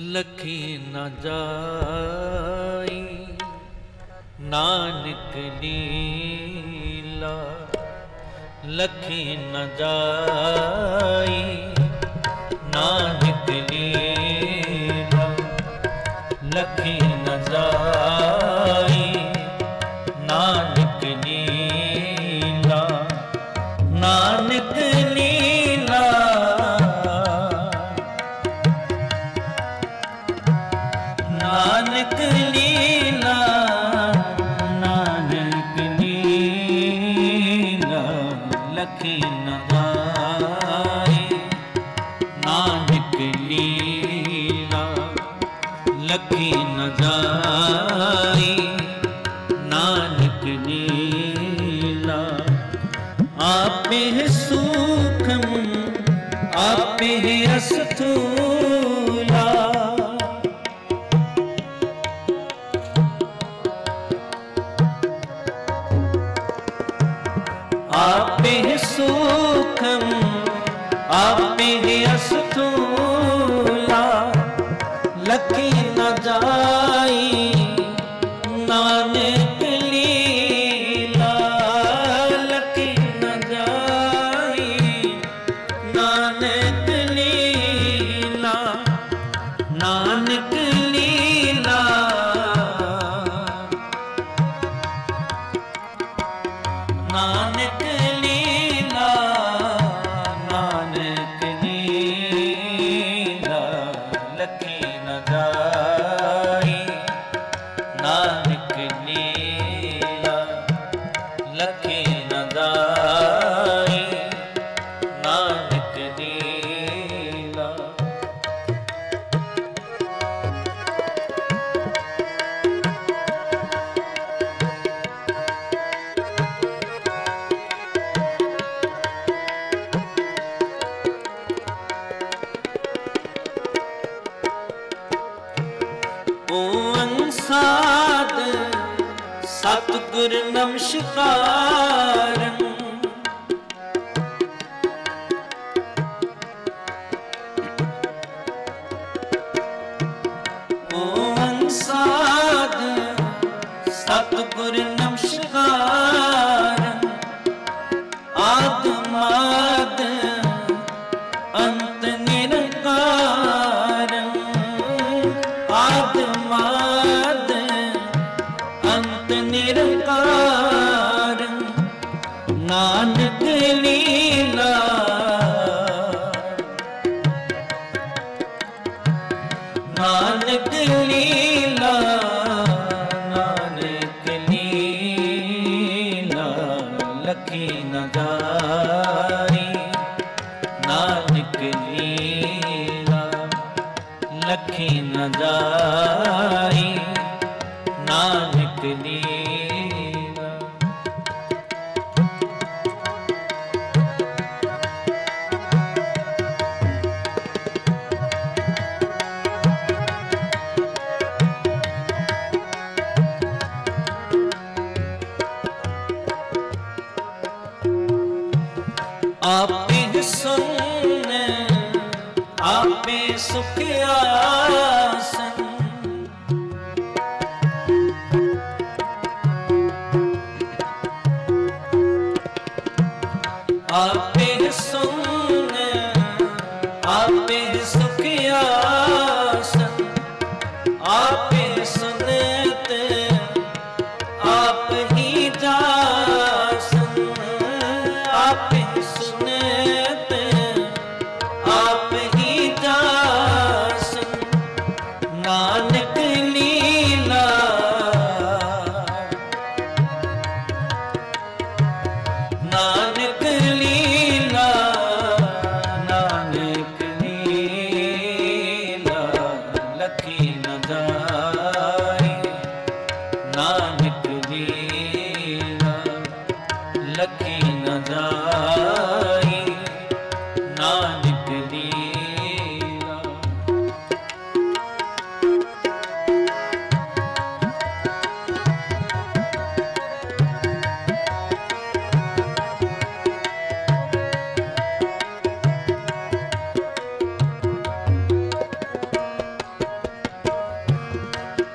ਲਖੀ ਨ ਜਾਈ ਨਾਨਕ ਲੀਲਾ। ਲਖੀ ਨ ਜਾਈ ਨਾਨਕ ਲਖੀ ਨ ਗਾਏ ਨਾਨਕ ਲੀਲਾ ਲਖੀ ਨਾਨਕ ਸਤਿਗੁਰ ਨਮਸਕਾਰੰ ਨਾਨਕ ਲੀਲਾ ਨਾਨਕ ਲੀਲਾ ਲਖੀ ਨ ਜਾਈ ਨਾਨਕ ਲੀਲਾ ਲਖੀ ਨ ਨਾਨਕ ਲੀਲਾ ਆਪੇ ਸੁਨ ਆਪੇ ਸੁਖ ਆਸਨ। ਆਪੇ ਸੁਨ ਆਪੇ ਸੁਖ ਆਸਨ ਜਾਈ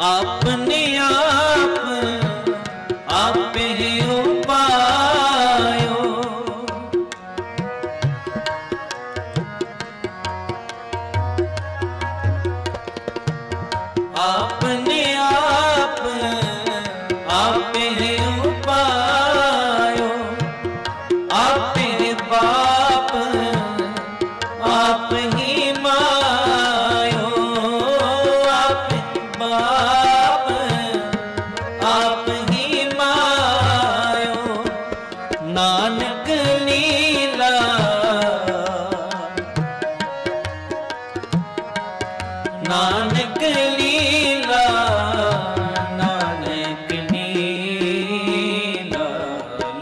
ਆਪਣੇ ਆ ਨਾਨਕ ਲੀਲਾ ਨਾਨਕ ਲੀਲਾ ਨਾਨਕ ਲੀਲਾ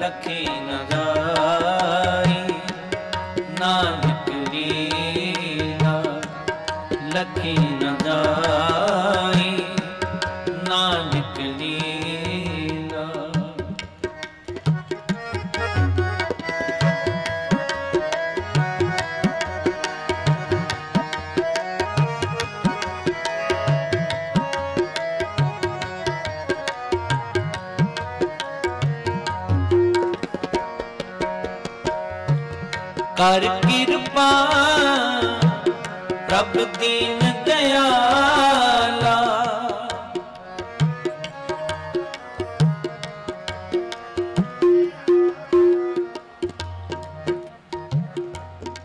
ਲਖੀ ਨਜ਼ਾਰੀ ਨਾਨਕ ਲੀਲਾ ਲਖੀ ਨਜ਼ਾਰੀ ਕਰ ਕਿਰਪਾ। ਪ੍ਰਭ ਦੀਨ ਦਿਆਲਾ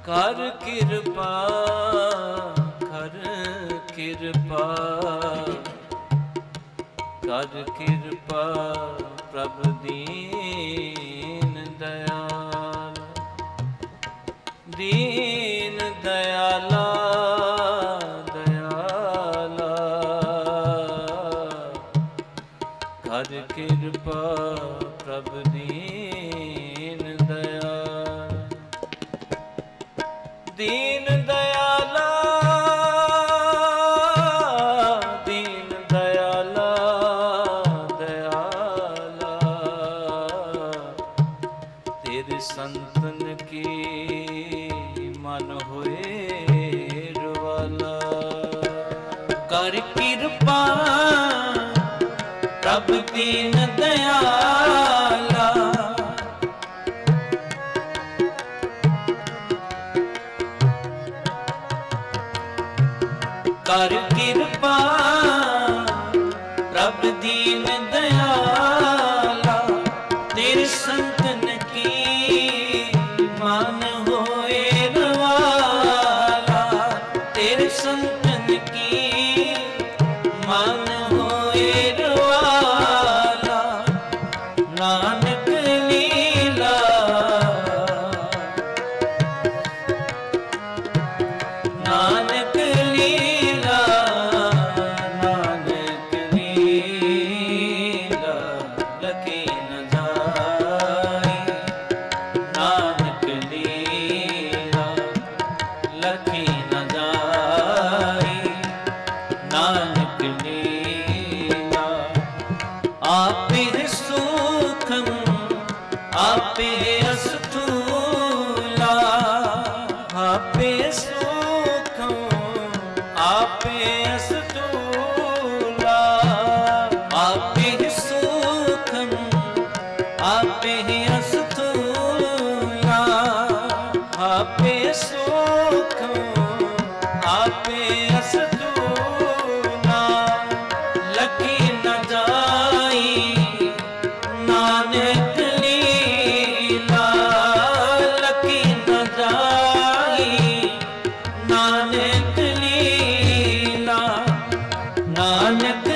ਕਰ ਕਿਰਪਾ ਕਰ ਕਿਰਪਾ। ਕਰ ਕਿਰਪਾ ਪ੍ਰਭ ਦੀਨ Krishna ਕਰ ਕਿਰਪਾ ਆਪੇ ਅਸਤੂਲਾ ਆਪੇ ਸੁਖੋਂ ਆਪੇ ਅਸਤੂਲਾ। ਆਪੇ ਸੁਖੰ ਆਪੇ ਅਸਤੂਲਾ ਆਪੇ ਸੁਖੋਂ मानत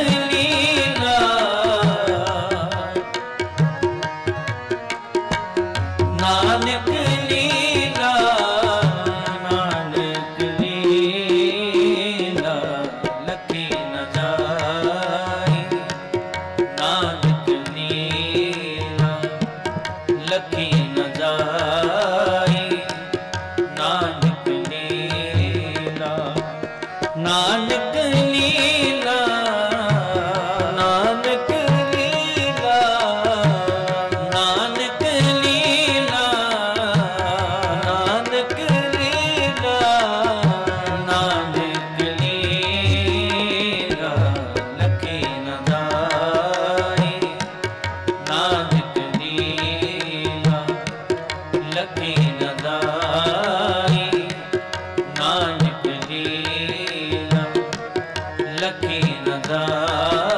ਦੀਨ ਦਾ